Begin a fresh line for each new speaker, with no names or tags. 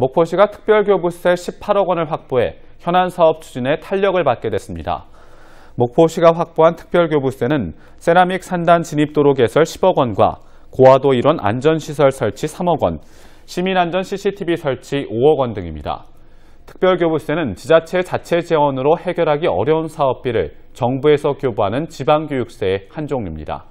목포시가 특별교부세 18억 원을 확보해 현안 사업 추진에 탄력을 받게 됐습니다. 목포시가 확보한 특별교부세는 세라믹 산단 진입도로 개설 10억 원과 고화도 일원 안전시설 설치 3억 원, 시민안전 CCTV 설치 5억 원 등입니다. 특별교부세는 지자체 자체 재원으로 해결하기 어려운 사업비를 정부에서 교부하는 지방교육세의 한 종류입니다.